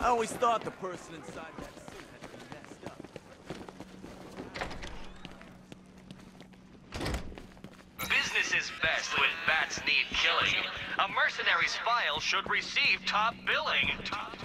I always thought the person inside that suit had to be messed up. Business is best when bats need killing. A mercenary's file should receive top billing. Top, top billing.